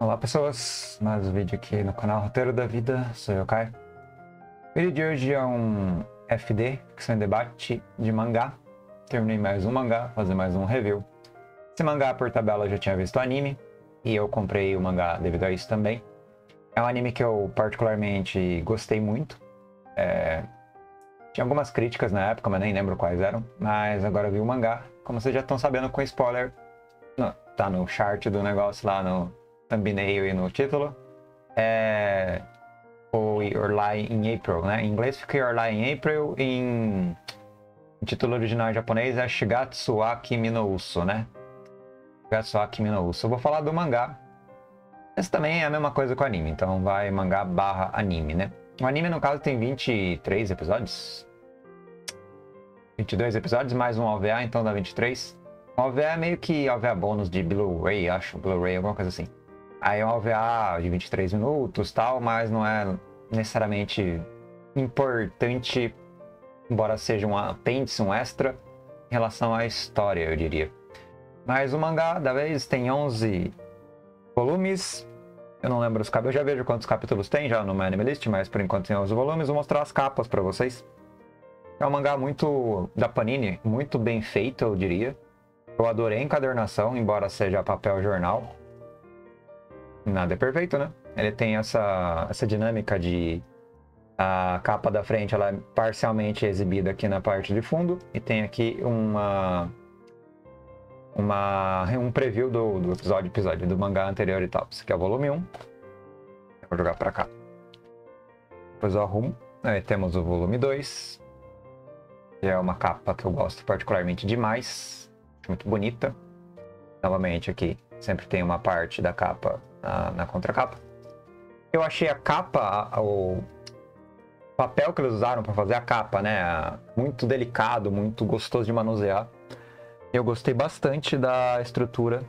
Olá pessoas, mais um vídeo aqui no canal Roteiro da Vida, sou eu, Caio. O vídeo de hoje é um FD, que em debate de mangá. Terminei mais um mangá, fazer mais um review. Esse mangá por tabela eu já tinha visto o anime, e eu comprei o mangá devido a isso também. É um anime que eu particularmente gostei muito. É... Tinha algumas críticas na época, mas nem lembro quais eram. Mas agora vi o mangá. Como vocês já estão sabendo com spoiler, tá no chart do negócio lá no thumbnail e no título. É o Your Lie in April, né? Em inglês fica Lie in April, em o título original em japonês é Shigatsu Akimi no Uso, né? Shigatsu Akimi no Uso. Eu vou falar do mangá. Esse também é a mesma coisa com o anime, então vai mangá barra anime, né? O anime, no caso, tem 23 episódios. 22 episódios, mais um OVA, então dá 23. O OVA é meio que OVA bônus de Blu-ray, acho, Blu-ray, alguma coisa assim. Aí é um OVA de 23 minutos tal, mas não é necessariamente importante, embora seja um apêndice, um extra, em relação à história, eu diria. Mas o mangá, da vez, tem 11 volumes. Eu não lembro os capítulos, eu já vejo quantos capítulos tem já no My Anime List, mas por enquanto tem 11 volumes. Vou mostrar as capas para vocês. É um mangá muito da Panini, muito bem feito, eu diria. Eu adorei a encadernação, embora seja papel jornal nada é perfeito, né? Ele tem essa, essa dinâmica de a capa da frente ela é parcialmente exibida aqui na parte de fundo e tem aqui uma uma um preview do, do episódio episódio do mangá anterior e tal. Esse aqui é o volume 1. Vou jogar para cá. Depois eu arrumo. Aí temos o volume 2. Que é uma capa que eu gosto particularmente demais. Muito bonita. Novamente aqui sempre tem uma parte da capa na, na contracapa. Eu achei a capa, o papel que eles usaram para fazer a capa, né, muito delicado, muito gostoso de manusear. Eu gostei bastante da estrutura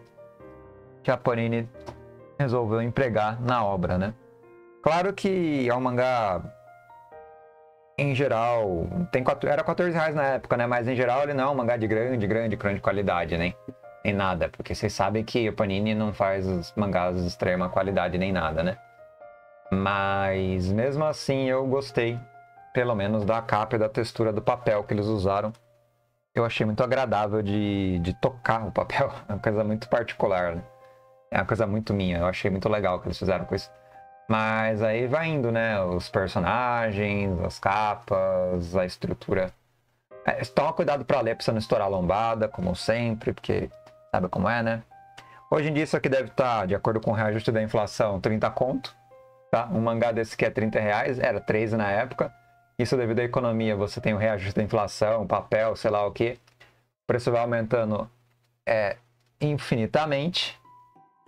que a Panini resolveu empregar na obra, né? Claro que é um mangá em geral, tem, era 14 reais na época, né? Mas em geral ele não é um mangá de grande, grande, grande qualidade, né? Nem nada, porque vocês sabem que o Panini não faz os mangás de extrema qualidade nem nada, né? Mas mesmo assim eu gostei, pelo menos da capa e da textura do papel que eles usaram. Eu achei muito agradável de, de tocar o papel, é uma coisa muito particular, né? É uma coisa muito minha, eu achei muito legal o que eles fizeram com isso. Mas aí vai indo, né? Os personagens, as capas, a estrutura. É, toma cuidado para ler pra você não estourar a lombada, como sempre, porque Sabe como é, né? Hoje em dia isso aqui deve estar, tá, de acordo com o reajuste da inflação, 30 conto. Tá? Um mangá desse que é 30 reais, era 13 na época. Isso devido à economia, você tem o reajuste da inflação, papel, sei lá o que. O preço vai aumentando é, infinitamente.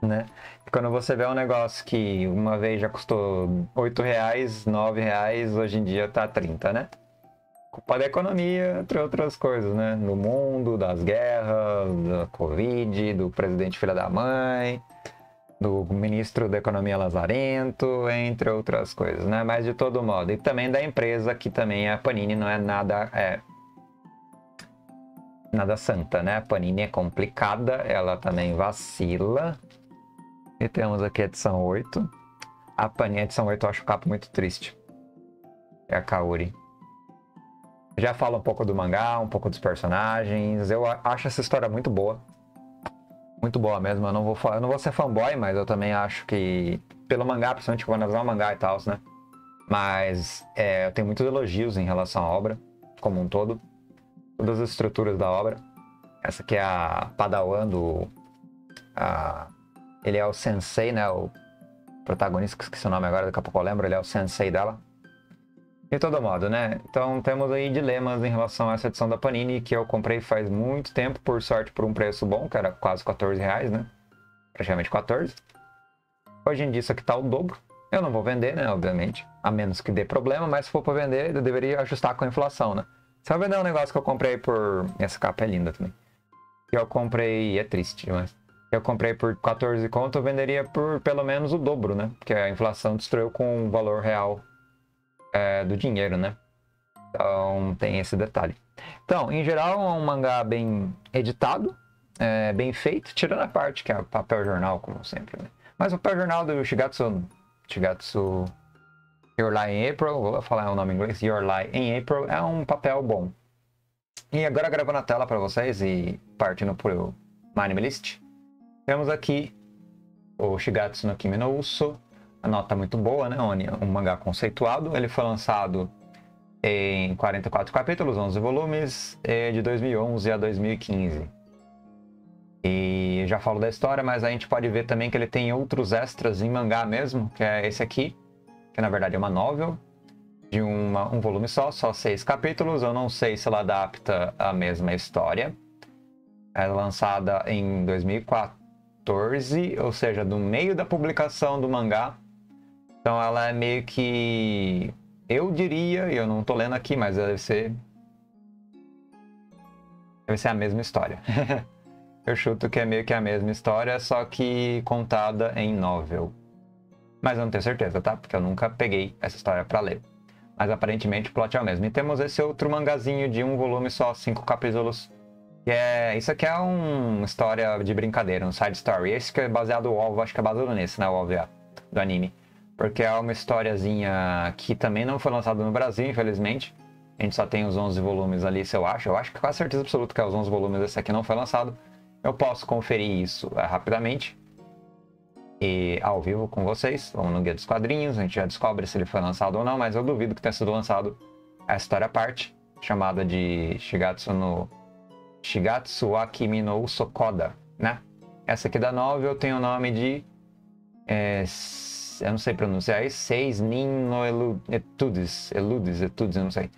Né? E quando você vê um negócio que uma vez já custou 8 reais, 9 reais, hoje em dia tá 30, né? Culpa da economia, entre outras coisas, né? No mundo, das guerras, da Covid, do presidente filha da mãe, do ministro da economia lazarento, entre outras coisas, né? Mas de todo modo. E também da empresa, que também a Panini não é nada... É, nada santa, né? A Panini é complicada, ela também vacila. E temos aqui a edição 8. A Panini, a edição 8, eu acho o capo muito triste. É a Kaori. Já fala um pouco do mangá, um pouco dos personagens. Eu acho essa história muito boa. Muito boa mesmo. Eu não vou, eu não vou ser fanboy, mas eu também acho que. Pelo mangá, principalmente quando analisar o mangá e tal, né? Mas é, eu tenho muitos elogios em relação à obra, como um todo. Todas as estruturas da obra. Essa aqui é a Padawan do. A, ele é o sensei, né? O protagonista, que esqueci o nome agora, daqui a pouco eu lembro. Ele é o sensei dela. De todo modo, né? Então temos aí dilemas em relação a essa edição da Panini que eu comprei faz muito tempo, por sorte, por um preço bom, que era quase 14 reais, né? Praticamente 14. Hoje em dia isso aqui tá o dobro. Eu não vou vender, né? Obviamente. A menos que dê problema, mas se for para vender, eu deveria ajustar com a inflação, né? Se eu vender um negócio que eu comprei por. Essa capa é linda também. Que eu comprei. É triste, mas. Eu comprei por 14 conto, eu venderia por pelo menos o dobro, né? Porque a inflação destruiu com o valor real é, do dinheiro, né? Então tem esse detalhe. Então, em geral, é um mangá bem editado, é, bem feito, tirando a parte que é papel jornal, como sempre, né? Mas o jornal do Shigatsu, Shigatsu Your Lie in April, vou falar o nome em inglês, Your Lie in April, é um papel bom. E agora gravando a tela para vocês e partindo para o List, temos aqui o Shigatsu no Kimi no Uso, a nota muito boa, né? Um, um mangá conceituado. Ele foi lançado em 44 capítulos, 11 volumes, de 2011 a 2015. E já falo da história, mas a gente pode ver também que ele tem outros extras em mangá mesmo, que é esse aqui, que na verdade é uma novel, de uma, um volume só, só seis capítulos. Eu não sei se ela adapta a mesma história. É lançada em 2014, ou seja, no meio da publicação do mangá. Então ela é meio que. Eu diria, e eu não tô lendo aqui, mas deve ser. Deve ser a mesma história. eu chuto que é meio que a mesma história, só que contada em novel. Mas eu não tenho certeza, tá? Porque eu nunca peguei essa história para ler. Mas aparentemente o plot é o mesmo. E temos esse outro mangazinho de um volume só, cinco capítulos. Que é, isso aqui é uma história de brincadeira, um side story. Esse que é baseado no OVA, acho que é baseado nesse, né? O OVA do anime. Porque é uma historiazinha que também não foi lançada no Brasil, infelizmente. A gente só tem os 11 volumes ali, se eu acho. Eu acho que com a certeza absoluta que é os 11 volumes, esse aqui não foi lançado. Eu posso conferir isso é, rapidamente e ao vivo com vocês. Vamos no Guia dos Quadrinhos, a gente já descobre se ele foi lançado ou não, mas eu duvido que tenha sido lançado a história à parte, chamada de Shigatsu no Shigatsu Akimi no Usokoda, né? Essa aqui da novel tem o nome de é, eu não sei pronunciar isso, Seis Nin no Etudes, Eludes, Etudes, eu não sei.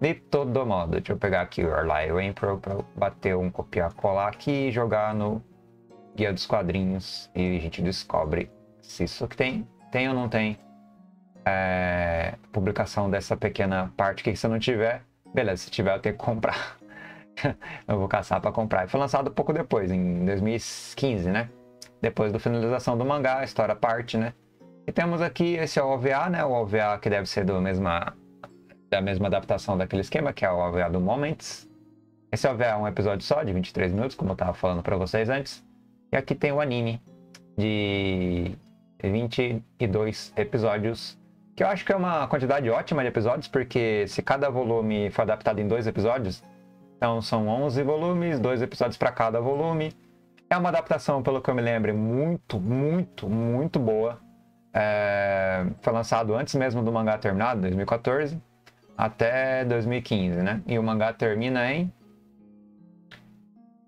De todo modo, deixa eu pegar aqui o Arlyle Emperor para bater um copiar colar aqui e jogar no Guia dos Quadrinhos e a gente descobre se isso que tem, tem ou não tem é, publicação dessa pequena parte que se não tiver, beleza, se tiver eu tenho que comprar. eu vou caçar para comprar. E foi lançado pouco depois, em 2015, né? Depois da finalização do mangá, a história parte, né? E temos aqui esse OVA, né? O OVA que deve ser do mesma, da mesma adaptação daquele esquema, que é o OVA do Moments. Esse OVA é um episódio só, de 23 minutos, como eu estava falando para vocês antes. E aqui tem o anime de 22 episódios, que eu acho que é uma quantidade ótima de episódios, porque se cada volume for adaptado em dois episódios, então são 11 volumes, dois episódios para cada volume. É uma adaptação, pelo que eu me lembro, muito, muito, muito boa. É... Foi lançado antes mesmo do mangá terminado, 2014, até 2015, né? E o mangá termina em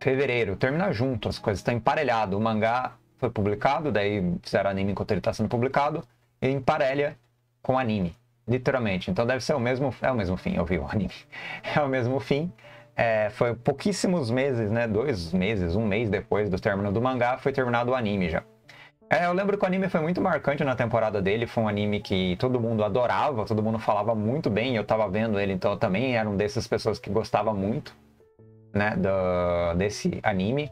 fevereiro, termina junto, as coisas estão emparelhadas. O mangá foi publicado, daí fizeram anime enquanto ele está sendo publicado, e emparelha com o anime, literalmente. Então deve ser o mesmo, é o mesmo fim, eu vi o anime. É o mesmo fim. É, foi pouquíssimos meses, né? Dois meses, um mês depois do término do mangá, foi terminado o anime já. É, eu lembro que o anime foi muito marcante na temporada dele. Foi um anime que todo mundo adorava, todo mundo falava muito bem. Eu tava vendo ele, então eu também era um dessas pessoas que gostava muito né, do, desse anime.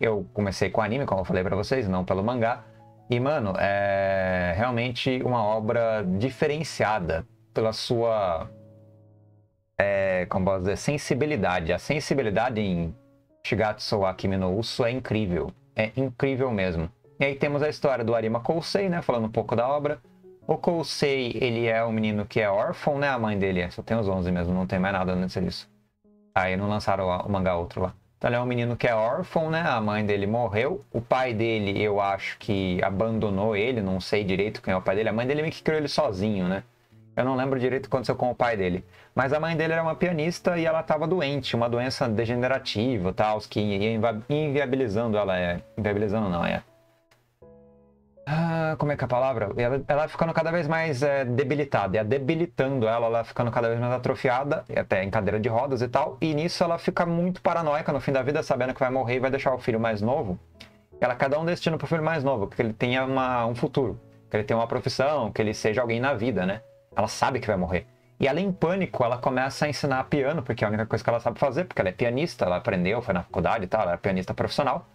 Eu comecei com anime, como eu falei para vocês, não pelo mangá. E, mano, é realmente uma obra diferenciada pela sua, é, como posso dizer, sensibilidade. A sensibilidade em Shigatsu Akimi no Uso é incrível. É incrível mesmo. E aí temos a história do Arima Kousei, né, falando um pouco da obra. O Kousei, ele é um menino que é órfão, né? A mãe dele só tem os 11 mesmo, não tem mais nada antes disso. Aí não lançaram o mangá outro lá. Então ele é um menino que é órfão, né? A mãe dele morreu. O pai dele, eu acho que abandonou ele, não sei direito quem é o pai dele. A mãe dele meio que criou ele sozinho, né? Eu não lembro direito o que aconteceu com o pai dele. Mas a mãe dele era uma pianista e ela estava doente, uma doença degenerativa, tal, que ia inviabilizando ela. É, inviabilizando não, é ah, como é que é a palavra? Ela, ela ficando cada vez mais é, debilitada, é debilitando ela, ela ficando cada vez mais atrofiada, até em cadeira de rodas e tal, e nisso ela fica muito paranoica no fim da vida, sabendo que vai morrer e vai deixar o filho mais novo. Ela dar um destino pro filho mais novo, que ele tenha uma, um futuro, que ele tenha uma profissão, que ele seja alguém na vida, né? Ela sabe que vai morrer. E ela, em pânico, ela começa a ensinar piano, porque é a única coisa que ela sabe fazer, porque ela é pianista, ela aprendeu, foi na faculdade e tal, ela é pianista profissional.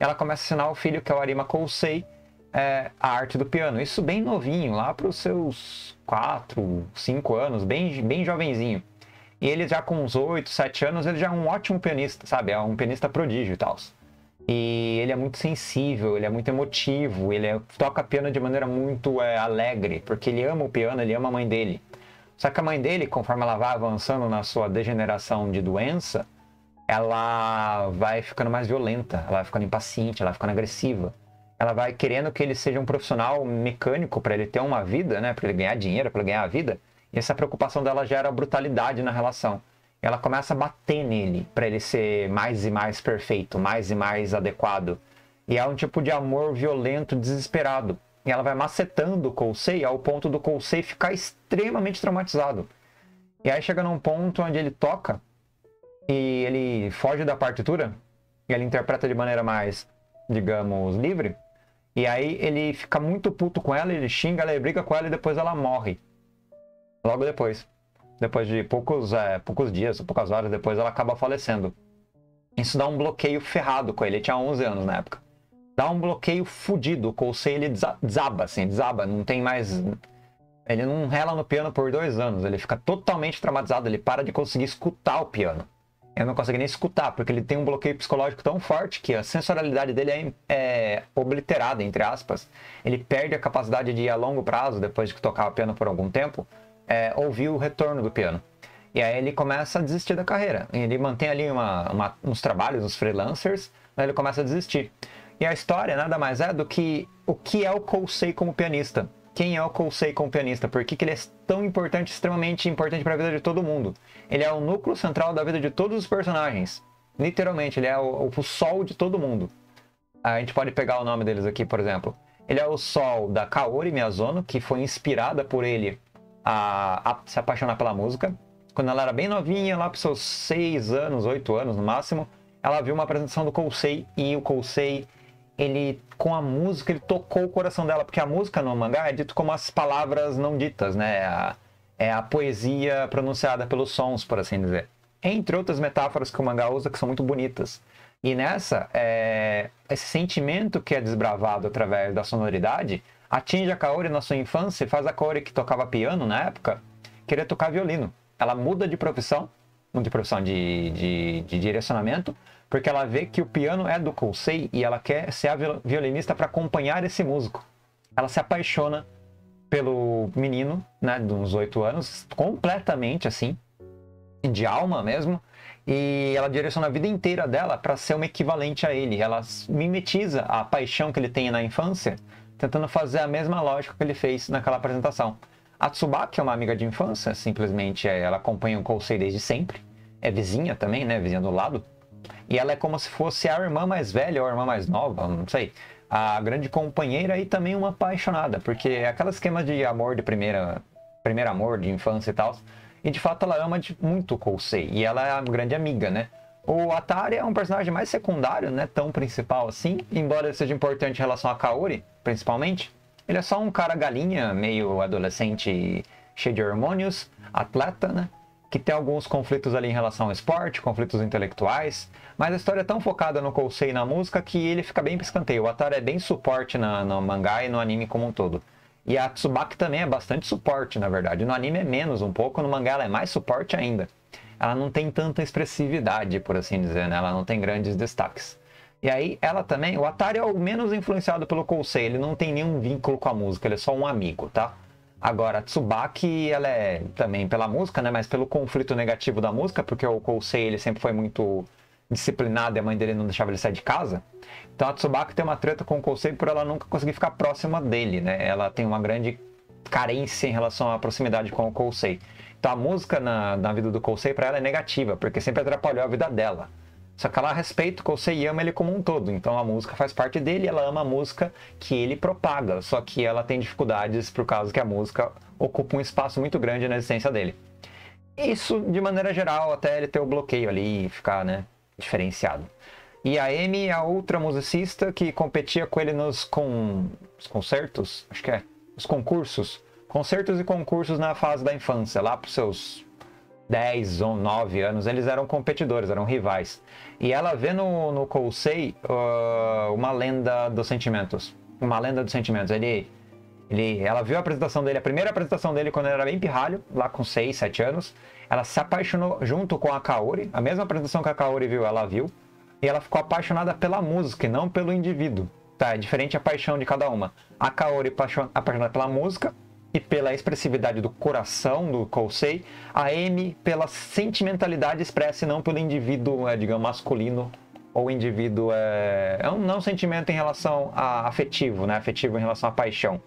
Ela começa a ensinar o filho, que é o Arima Kousei, é, a arte do piano. Isso bem novinho, lá para os seus 4, 5 anos, bem, bem jovenzinho. E ele já com uns 8, 7 anos, ele já é um ótimo pianista, sabe? É um pianista prodígio e tal. E ele é muito sensível, ele é muito emotivo, ele é, toca piano de maneira muito é, alegre, porque ele ama o piano, ele ama a mãe dele. Só que a mãe dele, conforme ela vai avançando na sua degeneração de doença, ela vai ficando mais violenta, ela vai ficando impaciente, ela vai ficando agressiva. Ela vai querendo que ele seja um profissional mecânico para ele ter uma vida, né, para ele ganhar dinheiro, para ele ganhar a vida. E essa preocupação dela gera brutalidade na relação ela começa a bater nele para ele ser mais e mais perfeito, mais e mais adequado. E é um tipo de amor violento, desesperado. E ela vai macetando o Kousei ao ponto do Kousei ficar extremamente traumatizado. E aí chega num ponto onde ele toca e ele foge da partitura e ele interpreta de maneira mais, digamos, livre. E aí ele fica muito puto com ela, ele xinga ela, ele briga com ela e depois ela morre. Logo depois depois de poucos, é, poucos dias, poucas horas depois, ela acaba falecendo. Isso dá um bloqueio ferrado com ele. Ele tinha 11 anos na época. Dá um bloqueio fudido. O Cousei, ele desaba, assim, desaba. Não tem mais... Ele não rela no piano por dois anos. Ele fica totalmente traumatizado. Ele para de conseguir escutar o piano. Ele não consegue nem escutar, porque ele tem um bloqueio psicológico tão forte que a sensorialidade dele é, é obliterada, entre aspas. Ele perde a capacidade de a longo prazo, depois de tocar o piano por algum tempo, é, ouvir o retorno do piano. E aí ele começa a desistir da carreira. Ele mantém ali uma, uma, uns trabalhos, uns freelancers, mas ele começa a desistir. E a história nada mais é do que o que é o Kousei como pianista. Quem é o Kousei como pianista? Por que, que ele é tão importante, extremamente importante para a vida de todo mundo? Ele é o núcleo central da vida de todos os personagens. Literalmente, ele é o, o sol de todo mundo. A gente pode pegar o nome deles aqui, por exemplo. Ele é o sol da Kaori Miyazono, que foi inspirada por ele a, a se apaixonar pela música. Quando ela era bem novinha, lá para seus 6 anos, 8 anos no máximo, ela viu uma apresentação do Kousei e o Kousei, ele com a música, ele tocou o coração dela, porque a música no mangá é dito como as palavras não ditas, né? É a, é a poesia pronunciada pelos sons, por assim dizer. Entre outras metáforas que o mangá usa que são muito bonitas. E nessa, é, esse sentimento que é desbravado através da sonoridade atinge a Kaori na sua infância e faz a Kaori que tocava piano na época querer tocar violino. Ela muda de profissão, de profissão de, de, de direcionamento, porque ela vê que o piano é do Kousei e ela quer ser a violinista para acompanhar esse músico. Ela se apaixona pelo menino, né, de uns oito anos, completamente assim, de alma mesmo, e ela direciona a vida inteira dela para ser uma equivalente a ele. Ela mimetiza a paixão que ele tem na infância tentando fazer a mesma lógica que ele fez naquela apresentação. A Tsubaki é uma amiga de infância, simplesmente é, ela acompanha o Kousei desde sempre. É vizinha também, né? Vizinha do lado. E ela é como se fosse a irmã mais velha ou a irmã mais nova, não sei. A grande companheira e também uma apaixonada, porque é aquele esquema de amor de primeira, primeiro amor, de infância e tal. E de fato ela ama de, muito o Kousei. E ela é a grande amiga, né? O Atari é um personagem mais secundário, né? Tão principal assim. Embora seja importante em relação a Kaori, principalmente. Ele é só um cara galinha, meio adolescente, cheio de hormônios, atleta, né? Que tem alguns conflitos ali em relação ao esporte, conflitos intelectuais. Mas a história é tão focada no Kousei e na música que ele fica bem piscanteio. O Atari é bem suporte na, no mangá e no anime como um todo. E a Tsubaki também é bastante suporte, na verdade. No anime é menos um pouco, no mangá ela é mais suporte ainda ela não tem tanta expressividade, por assim dizer, né? Ela não tem grandes destaques. E aí, ela também, o Atari é o menos influenciado pelo Kousei, ele não tem nenhum vínculo com a música, ele é só um amigo, tá? Agora, a Tsubaki, ela é também pela música, né? Mas pelo conflito negativo da música, porque o Kousei, ele sempre foi muito disciplinado e a mãe dele não deixava ele sair de casa. Então a Tsubaki tem uma treta com o Kousei por ela nunca conseguir ficar próxima dele, né? Ela tem uma grande carência em relação à proximidade com o Kousei. Então a música na, na vida do Kousei para ela é negativa, porque sempre atrapalhou a vida dela. Só que ela respeita o Kousei e ama ele como um todo. Então a música faz parte dele, ela ama a música que ele propaga. Só que ela tem dificuldades por causa que a música ocupa um espaço muito grande na existência dele. Isso, de maneira geral, até ele ter o bloqueio ali e ficar, né, diferenciado. E a Amy é a outra musicista que competia com ele nos com, os concertos, acho que é, os concursos Concertos e concursos na fase da infância, lá para os seus 10 ou 9 anos, eles eram competidores, eram rivais. E ela vê no, no Kousei uh, uma lenda dos sentimentos. Uma lenda dos sentimentos. Ele, ele, ela viu a apresentação dele, a primeira apresentação dele quando ele era bem pirralho, lá com 6, 7 anos. Ela se apaixonou junto com a Kaori, a mesma apresentação que a Kaori viu, ela viu. e ela ficou apaixonada pela música e não pelo indivíduo. Tá, é diferente a paixão de cada uma. A Kaori apaixonada pela música e pela expressividade do coração do Kousei, a Amy pela sentimentalidade expressa e não pelo indivíduo, é, digamos, masculino ou indivíduo é, é um não sentimento em relação a afetivo, né? Afetivo em relação à paixão.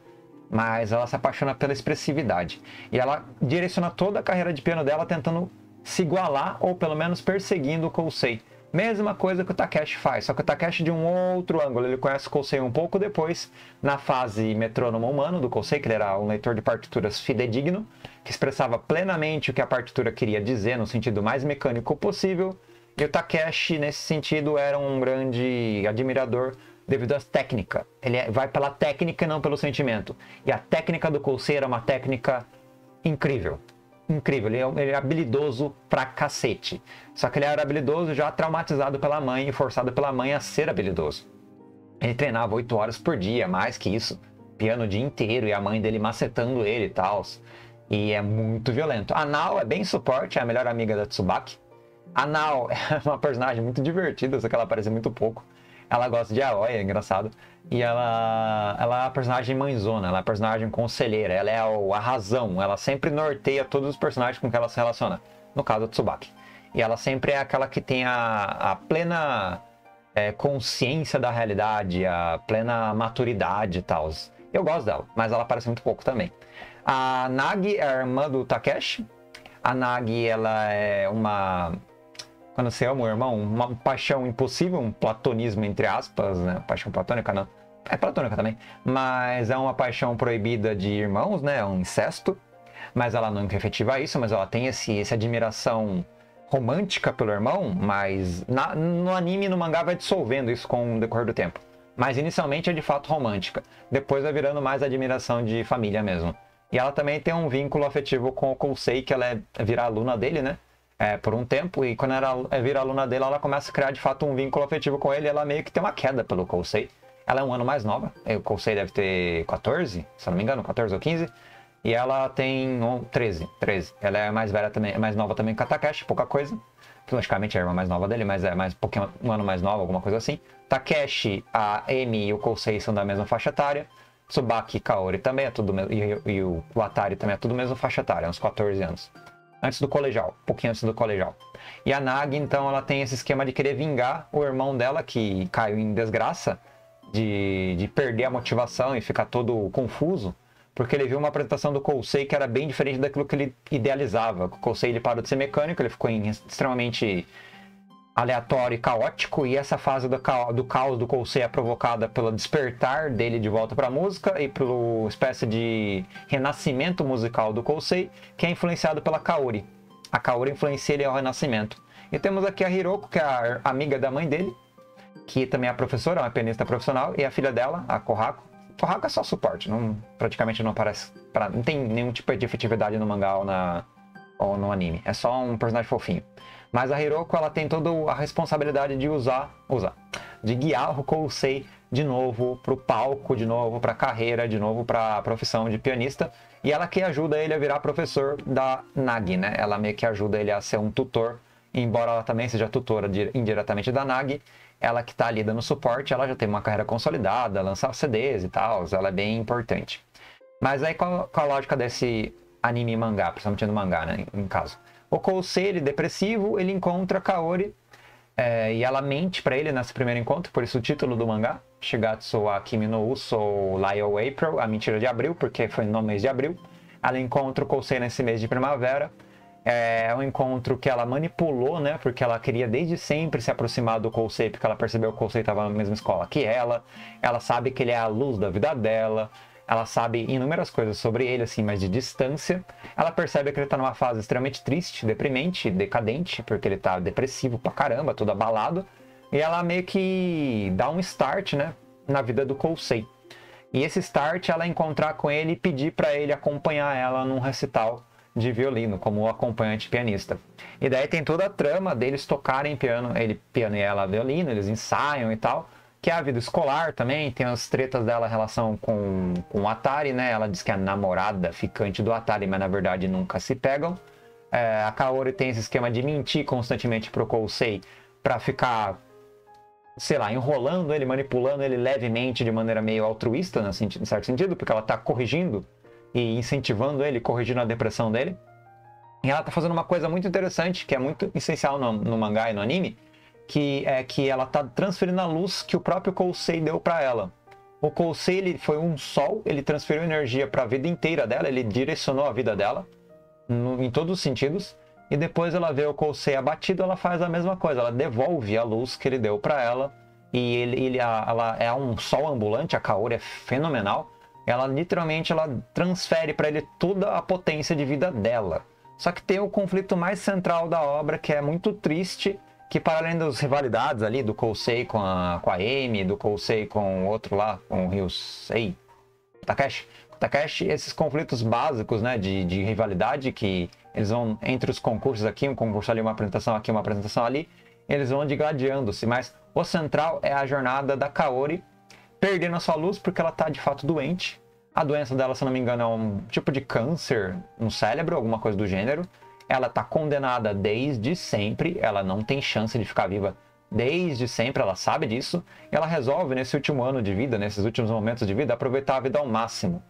Mas ela se apaixona pela expressividade. E ela direciona toda a carreira de piano dela tentando se igualar ou pelo menos perseguindo o Kousei. Mesma coisa que o Takeshi faz, só que o Takeshi de um outro ângulo. Ele conhece o Kousei um pouco depois, na fase metrônomo humano do Kousei, que ele era um leitor de partituras fidedigno, que expressava plenamente o que a partitura queria dizer no sentido mais mecânico possível. E o Takeshi, nesse sentido, era um grande admirador devido à técnica. Ele é, vai pela técnica e não pelo sentimento. E a técnica do Kousei era uma técnica incrível incrível, ele é, ele é, habilidoso pra cacete. Só que ele era habilidoso já traumatizado pela mãe e forçado pela mãe a ser habilidoso. Ele treinava 8 horas por dia, mais que isso. Piano o dia inteiro e a mãe dele macetando ele e tal. E é muito violento. A Nao é bem suporte, é a melhor amiga da Tsubaki. A Nao é uma personagem muito divertida, só que ela aparece muito pouco. Ela gosta de Aoi, é engraçado. E ela, ela é a personagem mãezona, ela é a personagem conselheira, ela é a, a razão, ela sempre norteia todos os personagens com que ela se relaciona. No caso, Tsubaki. E ela sempre é aquela que tem a, a plena é, consciência da realidade, a plena maturidade e tal. Eu gosto dela, mas ela aparece muito pouco também. A Nagi é a irmã do Takeshi. A Nagi, ela é uma quando você ama o irmão, uma paixão impossível, um platonismo entre aspas, né? Paixão platônica não. É platônica também. Mas é uma paixão proibida de irmãos, né? É um incesto. Mas ela nunca efetiva isso, mas ela tem esse, essa admiração romântica pelo irmão, mas na, no anime e no mangá vai dissolvendo isso com o decorrer do tempo. Mas inicialmente é de fato romântica. Depois vai virando mais admiração de família mesmo. E ela também tem um vínculo afetivo com o Kousei, que ela é virar aluna dele, né? É, por um tempo, e quando ela vira aluna dele, ela começa a criar de fato um vínculo afetivo com ele, ela meio que tem uma queda pelo Kousei. Ela é um ano mais nova, o Kousei deve ter 14, se não me engano, 14 ou 15, e ela tem 13, 13. Ela é mais velha também, mais nova também que a Takeshi, pouca coisa. Logicamente é a irmã mais nova dele, mas é mais, um, um ano mais nova, alguma coisa assim. Takeshi, a Emi e o Kousei são da mesma faixa etária. Tsubaki e Kaori também é tudo e, e o Atari também é tudo mesma faixa etária, uns 14 anos antes do colegial, um pouquinho antes do colegial. E a Nag, então, ela tem esse esquema de querer vingar o irmão dela, que caiu em desgraça, de, de perder a motivação e ficar todo confuso, porque ele viu uma apresentação do Kousei que era bem diferente daquilo que ele idealizava. O Kousei ele parou de ser mecânico, ele ficou em, extremamente aleatório e caótico, e essa fase do, ca do caos do Kousei é provocada pelo despertar dele de volta para a música e pelo espécie de renascimento musical do Kousei, que é influenciado pela Kaori. A Kaori influencia ele ao renascimento. E temos aqui a Hiroko, que é a amiga da mãe dele, que também é professora, é uma pianista profissional, e a filha dela, a Kohako. Kohako é só suporte, não, praticamente não aparece, pra, não tem nenhum tipo de efetividade no mangá ou, na, ou no anime. É só um personagem fofinho. Mas a Hiroko ela tem toda a responsabilidade de usar, usar, de guiar o Kousei de novo para o palco, de novo para a carreira, de novo para a profissão de pianista. E ela que ajuda ele a virar professor da Nagi, né? Ela meio que ajuda ele a ser um tutor, embora ela também seja tutora indiretamente da Nagi. Ela que está ali dando suporte, ela já tem uma carreira consolidada, lança CDs e tal, ela é bem importante. Mas aí qual, qual a lógica desse anime e mangá, principalmente no mangá, né, em caso? O Kousei, depressivo, ele encontra Kaori é, e ela mente para ele nesse primeiro encontro, por isso o título do mangá, Shigatsu wa Kimi no Uso of April, a mentira de abril, porque foi no mês de abril. Ela encontra o Kousei nesse mês de primavera. É um encontro que ela manipulou, né? Porque ela queria desde sempre se aproximar do Kousei, porque ela percebeu que o Kousei estava na mesma escola que ela. Ela sabe que ele é a luz da vida dela ela sabe inúmeras coisas sobre ele, assim, mas de distância. Ela percebe que ele tá numa fase extremamente triste, deprimente, decadente, porque ele tá depressivo pra caramba, todo abalado. E ela meio que dá um start, né, na vida do Kousei. E esse start ela encontrar com ele e pedir para ele acompanhar ela num recital de violino, como acompanhante pianista. E daí tem toda a trama deles tocarem piano, ele piano e ela violino, eles ensaiam e tal que é a vida escolar também, tem as tretas dela em relação com, com o Atari, né? Ela diz que é a namorada ficante do Atari, mas na verdade nunca se pegam. É, a Kaori tem esse esquema de mentir constantemente pro Kousei para ficar sei lá, enrolando ele, manipulando ele levemente de maneira meio altruísta, né, em certo sentido, porque ela está corrigindo e incentivando ele, corrigindo a depressão dele. E ela está fazendo uma coisa muito interessante, que é muito essencial no, no mangá e no anime, que é que ela está transferindo a luz que o próprio Kousei deu para ela. O Kousei ele foi um sol, ele transferiu energia para a vida inteira dela, ele direcionou a vida dela no, em todos os sentidos. E depois ela vê o Kousei abatido, ela faz a mesma coisa, ela devolve a luz que ele deu para ela. E ele, ele, ela é um sol ambulante, a Kaori é fenomenal. Ela literalmente ela transfere para ele toda a potência de vida dela. Só que tem o conflito mais central da obra, que é muito triste, que para além das rivalidades ali do Kousei com a, com a Amy, do Kousei com o outro lá, com o Ryusei, Takeshi, Takeshi, esses conflitos básicos, né, de, de rivalidade que eles vão entre os concursos aqui, um concurso ali, uma apresentação aqui, uma apresentação ali, eles vão digladiando-se, mas o central é a jornada da Kaori perdendo a sua luz porque ela está de fato doente. A doença dela, se não me engano, é um tipo de câncer no cérebro, alguma coisa do gênero. Ela está condenada desde sempre, ela não tem chance de ficar viva desde sempre, ela sabe disso. Ela resolve, nesse último ano de vida, nesses últimos momentos de vida, aproveitar a vida ao máximo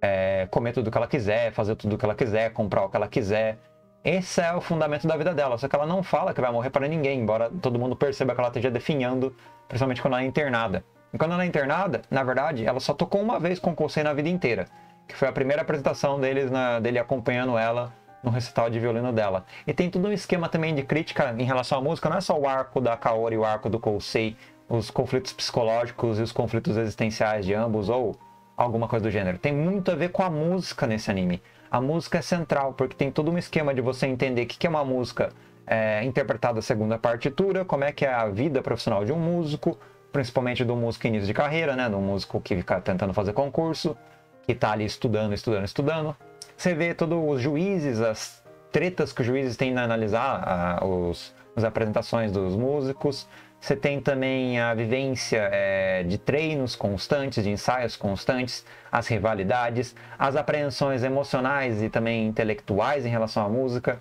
é, comer tudo o que ela quiser, fazer tudo o que ela quiser, comprar o que ela quiser. Esse é o fundamento da vida dela, só que ela não fala que vai morrer para ninguém, embora todo mundo perceba que ela esteja definhando, principalmente quando ela é internada. E quando ela é internada, na verdade, ela só tocou uma vez com o Kosei na vida inteira, que foi a primeira apresentação deles na, dele acompanhando ela no recital de violino dela. E tem todo um esquema também de crítica em relação à música, não é só o arco da Kaori e o arco do Kosei, os conflitos psicológicos e os conflitos existenciais de ambos, ou alguma coisa do gênero. Tem muito a ver com a música nesse anime. A música é central, porque tem todo um esquema de você entender o que é uma música é, interpretada segundo a partitura, como é que é a vida profissional de um músico, principalmente do músico início de carreira, né? Do músico que fica tentando fazer concurso, que está ali estudando, estudando, estudando. Você vê todos os juízes, as tretas que os juízes têm na analisar, os, as apresentações dos músicos, você tem também a vivência é, de treinos constantes, de ensaios constantes, as rivalidades, as apreensões emocionais e também intelectuais em relação à música.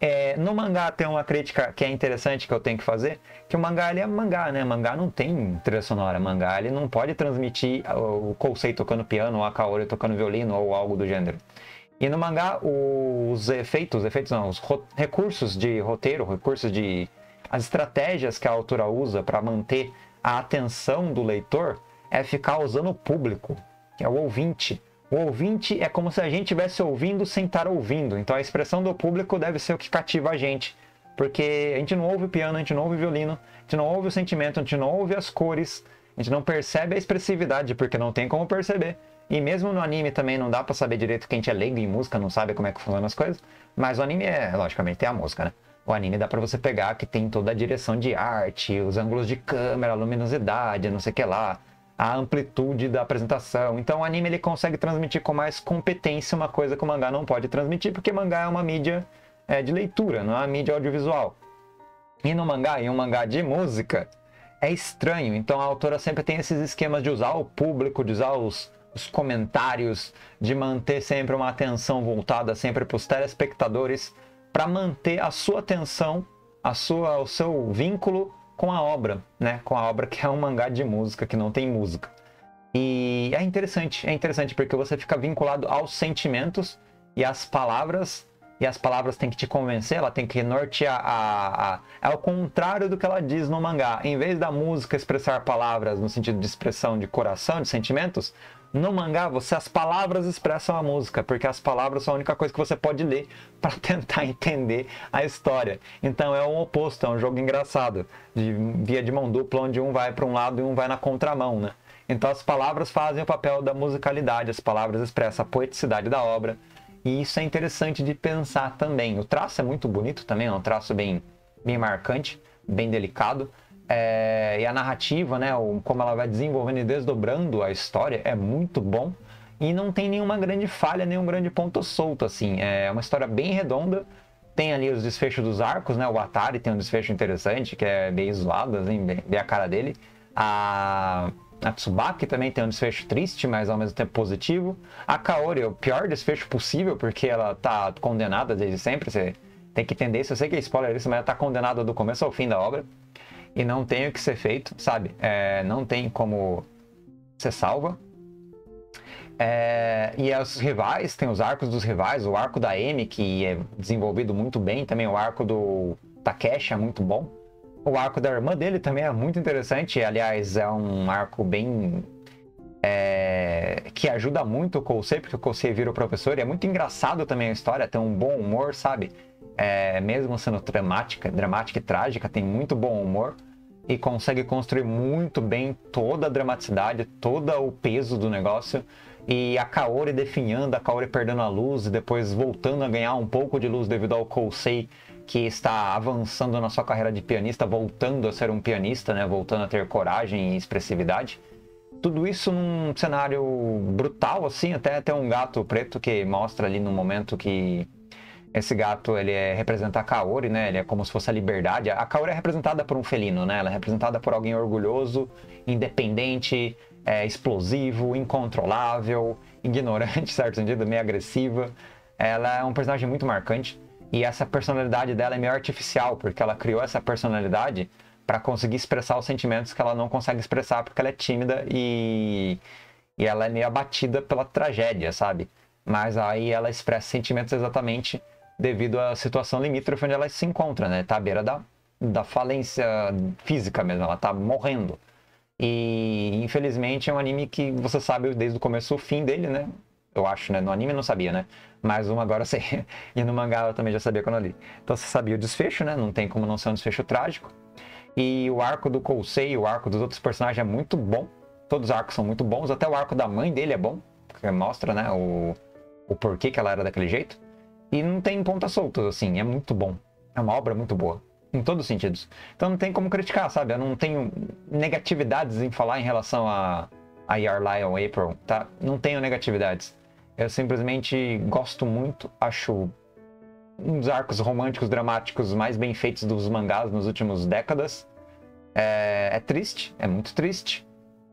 É, no mangá tem uma crítica que é interessante que eu tenho que fazer, que o mangá ele é mangá, né? Mangá não tem trilha sonora, mangá ele não pode transmitir o Kousei tocando piano, ou a Kaori tocando violino ou algo do gênero. E no mangá os efeitos, efeitos não, os recursos de roteiro, recursos de as estratégias que a autora usa para manter a atenção do leitor é ficar usando o público, que é o ouvinte. O ouvinte é como se a gente estivesse ouvindo sem estar ouvindo. Então a expressão do público deve ser o que cativa a gente. Porque a gente não ouve piano, a gente não ouve violino, a gente não ouve o sentimento, a gente não ouve as cores, a gente não percebe a expressividade, porque não tem como perceber. E mesmo no anime também não dá para saber direito que a gente é leigo em música, não sabe como é que funcionam as coisas. Mas o anime é, logicamente, tem a música, né? O anime dá para você pegar que tem toda a direção de arte, os ângulos de câmera, a luminosidade, não sei o que lá, a amplitude da apresentação. Então o anime ele consegue transmitir com mais competência uma coisa que o mangá não pode transmitir, porque mangá é uma mídia é, de leitura, não é uma mídia audiovisual. E no mangá, em um mangá de música, é estranho. Então a autora sempre tem esses esquemas de usar o público, de usar os, os comentários, de manter sempre uma atenção voltada sempre para os telespectadores para manter a sua atenção, a sua, o seu vínculo com a obra, né? Com a obra que é um mangá de música, que não tem música. E é interessante, é interessante porque você fica vinculado aos sentimentos e às palavras, e as palavras têm que te convencer, ela tem que nortear a, a, É o contrário do que ela diz no mangá. Em vez da música expressar palavras no sentido de expressão de coração, de sentimentos, no mangá, você as palavras expressam a música, porque as palavras são a única coisa que você pode ler para tentar entender a história. Então é o oposto, é um jogo engraçado, de via de mão dupla, onde um vai para um lado e um vai na contramão, né? Então as palavras fazem o papel da musicalidade, as palavras expressam a poeticidade da obra, e isso é interessante de pensar também. O traço é muito bonito também, é um traço bem, bem marcante, bem delicado. É, e a narrativa, né, como ela vai desenvolvendo e desdobrando a história, é muito bom. E não tem nenhuma grande falha, nenhum grande ponto solto, assim. É uma história bem redonda. Tem ali os desfechos dos arcos, né? O Atari tem um desfecho interessante, que é bem zoado, assim, bem, bem a cara dele. A, a Tsubaki também tem um desfecho triste, mas ao mesmo tempo positivo. A Kaori é o pior desfecho possível, porque ela tá condenada desde sempre. Você tem que entender isso. Eu sei que é spoiler isso, mas ela tá condenada do começo ao fim da obra. E não tem o que ser feito, sabe? É, não tem como ser salva. É, e os rivais, tem os arcos dos rivais, o arco da M, que é desenvolvido muito bem, também o arco do Takeshi é muito bom. O arco da irmã dele também é muito interessante, aliás, é um arco bem. É, que ajuda muito o Kousei, porque o Kousei vira o professor, e é muito engraçado também a história, tem um bom humor, sabe? É, mesmo sendo dramática, dramática e trágica, tem muito bom humor e consegue construir muito bem toda a dramaticidade, todo o peso do negócio. E a Kaori definhando, a Kaori perdendo a luz e depois voltando a ganhar um pouco de luz devido ao Kousei que está avançando na sua carreira de pianista, voltando a ser um pianista, né? voltando a ter coragem e expressividade. Tudo isso num cenário brutal, assim, até até um gato preto que mostra ali no momento que esse gato, ele é, representa a Kaori, né? Ele é como se fosse a liberdade. A Kaori é representada por um felino, né? Ela é representada por alguém orgulhoso, independente, é, explosivo, incontrolável, ignorante, certo sentido, meio agressiva. Ela é um personagem muito marcante. E essa personalidade dela é meio artificial, porque ela criou essa personalidade para conseguir expressar os sentimentos que ela não consegue expressar porque ela é tímida e, e ela é meio abatida pela tragédia, sabe? Mas aí ela expressa sentimentos exatamente devido à situação limítrofe onde ela se encontra, né? Tá à beira da, da falência física mesmo, ela tá morrendo. E infelizmente é um anime que você sabe desde o começo o fim dele, né? Eu acho, né? No anime não sabia, né? Mas um agora eu sei. E no mangá eu também já sabia quando eu li. Então você sabia o desfecho, né? Não tem como não ser um desfecho trágico. E o arco do Kousei, o arco dos outros personagens é muito bom. Todos os arcos são muito bons. Até o arco da mãe dele é bom. Porque mostra, né? O, o porquê que ela era daquele jeito. E não tem pontas soltas, assim, é muito bom. É uma obra muito boa, em todos os sentidos. Então não tem como criticar, sabe? Eu não tenho negatividades em falar em relação a, a Your Lion April, tá? Não tenho negatividades. Eu simplesmente gosto muito, acho um dos arcos românticos dramáticos mais bem feitos dos mangás nos últimos décadas. É, é triste, é muito triste,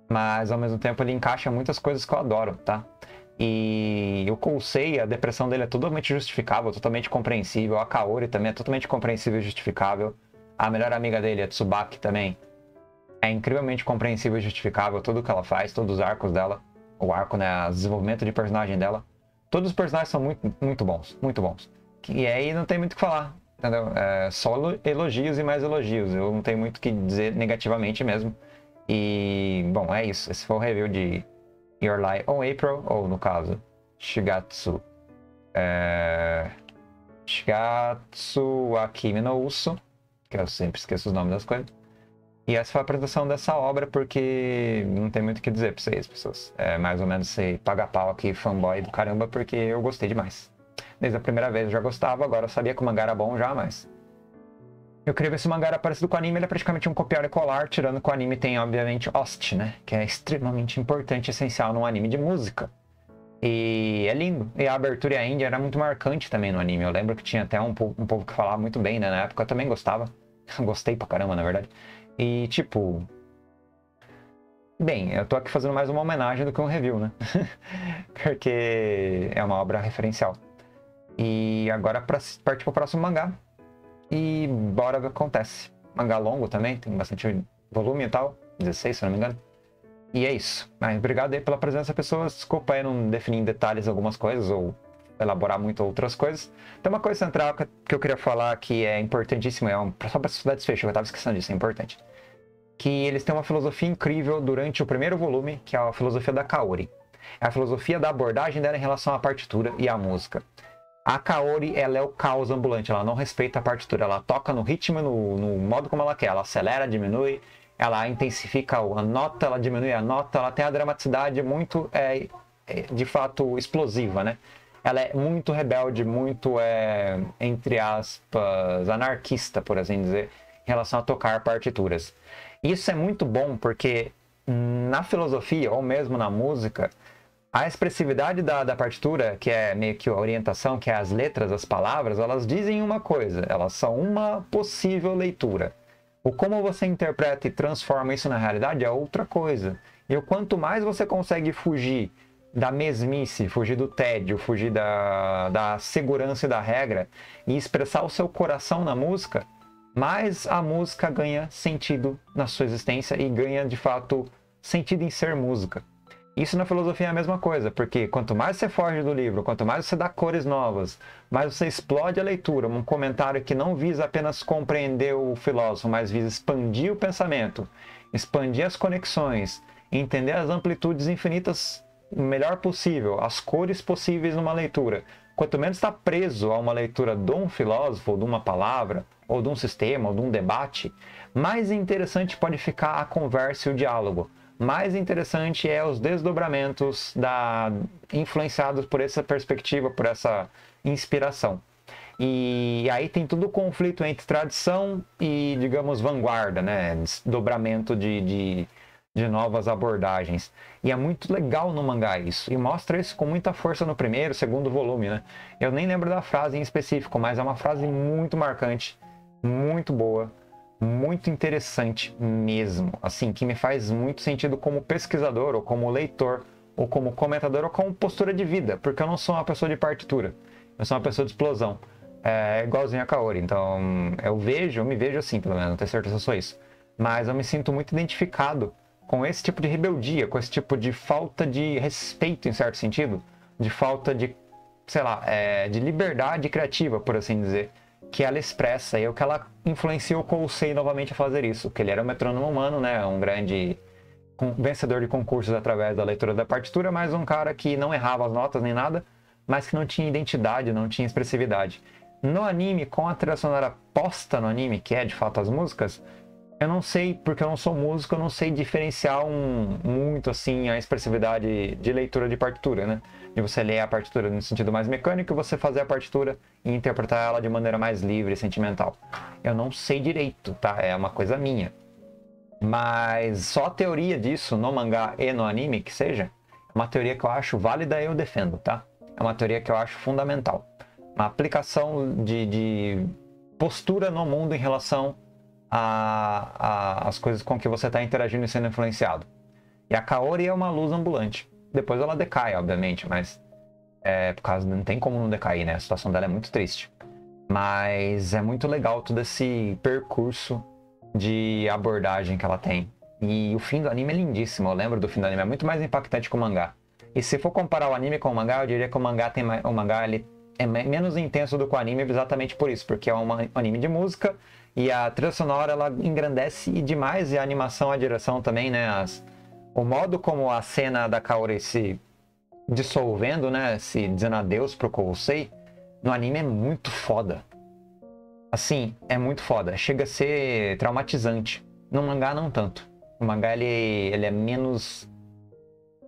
mas ao mesmo tempo ele encaixa muitas coisas que eu adoro, tá? E o Kousei, a depressão dele é totalmente justificável, totalmente compreensível. A Kaori também é totalmente compreensível e justificável. A melhor amiga dele, a Tsubaki, também é incrivelmente compreensível e justificável. Tudo que ela faz, todos os arcos dela. O arco, né? O desenvolvimento de personagem dela. Todos os personagens são muito, muito bons, muito bons. E aí não tem muito o que falar, entendeu? É só elogios e mais elogios. Eu não tenho muito o que dizer negativamente mesmo. E, bom, é isso. Esse foi o review de Your Lie on April, ou no caso, Shigatsu. É... Shigatsu Akimi no Uso, que eu sempre esqueço os nomes das coisas. E essa foi a apresentação dessa obra, porque não tem muito o que dizer pra vocês, pessoas. É mais ou menos ser paga pau aqui, fanboy do caramba, porque eu gostei demais. Desde a primeira vez eu já gostava, agora eu sabia que o mangá era bom já, mas eu queria ver se o mangá era parecido com o anime, ele é praticamente um copiar e colar, tirando que o anime tem, obviamente, host, né? Que é extremamente importante e essencial num anime de música. E é lindo. E a abertura e a Índia era muito marcante também no anime. Eu lembro que tinha até um, um povo que falava muito bem, né? Na época eu também gostava. Gostei pra caramba, na verdade. E, tipo... Bem, eu tô aqui fazendo mais uma homenagem do que um review, né? Porque é uma obra referencial. E agora pra partir pro próximo mangá, e bora ver o que acontece. Mangá longo também, tem bastante volume e tal. 16, se não me engano. E é isso. Mas obrigado aí pela presença, pessoas. Desculpa aí não definir em detalhes algumas coisas ou elaborar muito outras coisas. Tem uma coisa central que eu queria falar que é importantíssima, é um, só para estudar desfecho, eu estava esquecendo disso, é importante. Que eles têm uma filosofia incrível durante o primeiro volume, que é a filosofia da Kaori. É a filosofia da abordagem dela em relação à partitura e à música. A Kaori, ela é o caos ambulante, ela não respeita a partitura, ela toca no ritmo, no, no modo como ela quer, ela acelera, diminui, ela intensifica a nota, ela diminui a nota, ela tem a dramaticidade muito, é, é, de fato, explosiva, né? Ela é muito rebelde, muito, é, entre aspas, anarquista, por assim dizer, em relação a tocar partituras. Isso é muito bom porque na filosofia, ou mesmo na música, a expressividade da, da partitura, que é meio que a orientação, que é as letras, as palavras, elas dizem uma coisa, elas são uma possível leitura. O como você interpreta e transforma isso na realidade é outra coisa. E o quanto mais você consegue fugir da mesmice, fugir do tédio, fugir da, da segurança e da regra e expressar o seu coração na música, mais a música ganha sentido na sua existência e ganha de fato sentido em ser música. Isso na filosofia é a mesma coisa, porque quanto mais você foge do livro, quanto mais você dá cores novas, mais você explode a leitura, um comentário que não visa apenas compreender o filósofo, mas visa expandir o pensamento, expandir as conexões, entender as amplitudes infinitas o melhor possível, as cores possíveis numa leitura. Quanto menos está preso a uma leitura de um filósofo, ou de uma palavra, ou de um sistema, ou de um debate, mais interessante pode ficar a conversa e o diálogo mais interessante é os desdobramentos da influenciados por essa perspectiva, por essa inspiração. E aí tem todo o conflito entre tradição e, digamos, vanguarda, né? Desdobramento de, de, de, novas abordagens. E é muito legal no mangá isso. E mostra isso com muita força no primeiro, segundo volume, né? Eu nem lembro da frase em específico, mas é uma frase muito marcante, muito boa muito interessante mesmo, assim, que me faz muito sentido como pesquisador, ou como leitor, ou como comentador, ou como postura de vida, porque eu não sou uma pessoa de partitura, eu sou uma pessoa de explosão. É igualzinho a Kaori, então eu vejo, eu me vejo assim, pelo menos, não tenho certeza se eu sou isso. Mas eu me sinto muito identificado com esse tipo de rebeldia, com esse tipo de falta de respeito, em certo sentido, de falta de, sei lá, é, de liberdade criativa, por assim dizer que ela expressa e o que ela influenciou o Kousei novamente a fazer isso, que ele era um metrônomo humano, né, um grande vencedor de concursos através da leitura da partitura, mas um cara que não errava as notas nem nada, mas que não tinha identidade, não tinha expressividade. No anime, com a trilha sonora posta no anime, que é de fato as músicas, eu não sei, porque eu não sou músico, eu não sei diferenciar um, muito assim a expressividade de leitura de partitura, né? De você ler a partitura no sentido mais mecânico e você fazer a partitura e interpretar ela de maneira mais livre e sentimental. Eu não sei direito, tá? É uma coisa minha. Mas só a teoria disso no mangá e no anime, que seja, é uma teoria que eu acho válida e eu defendo, tá? É uma teoria que eu acho fundamental. Uma aplicação de, de postura no mundo em relação a, a, as coisas com que você está interagindo e sendo influenciado. E a Kaori é uma luz ambulante. Depois ela decai, obviamente, mas é, por causa não tem como não decair, né? A situação dela é muito triste. Mas é muito legal todo esse percurso de abordagem que ela tem. E o fim do anime é lindíssimo. Eu lembro do fim do anime, é muito mais impactante que o mangá. E se for comparar o anime com o mangá, eu diria que o mangá tem o mangá ele é menos intenso do que o anime exatamente por isso, porque é um anime de música e a trilha sonora ela engrandece demais e a animação, a direção também, né? As, o modo como a cena da Kaori se dissolvendo, né? Se dizendo adeus pro Kousei, no anime é muito foda. Assim, é muito foda. Chega a ser traumatizante. No mangá, não tanto. O mangá, ele, ele é menos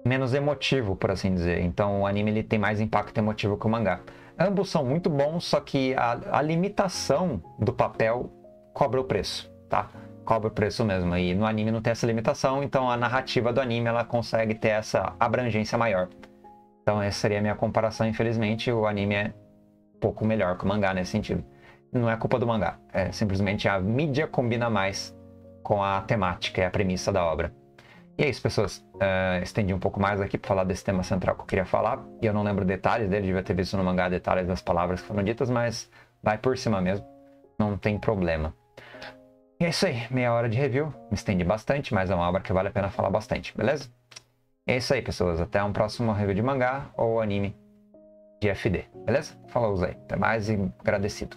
menos emotivo, por assim dizer. Então, o anime ele tem mais impacto emotivo que o mangá. Ambos são muito bons, só que a, a limitação do papel cobra o preço, tá? Cobra o preço mesmo. E no anime não tem essa limitação, então a narrativa do anime ela consegue ter essa abrangência maior. Então essa seria a minha comparação. Infelizmente, o anime é um pouco melhor que o mangá nesse sentido. Não é culpa do mangá, é simplesmente a mídia combina mais com a temática e a premissa da obra. E é isso, pessoas. Uh, estendi um pouco mais aqui para falar desse tema central que eu queria falar. E eu não lembro detalhes dele, devia ter visto no mangá detalhes das palavras que foram ditas, mas vai por cima mesmo. Não tem problema. E é isso aí, meia hora de review. Me estendi bastante, mas é uma obra que vale a pena falar bastante, beleza? É isso aí, pessoas. Até um próximo review de mangá ou anime de FD, beleza? Falou aí. Até mais e agradecido.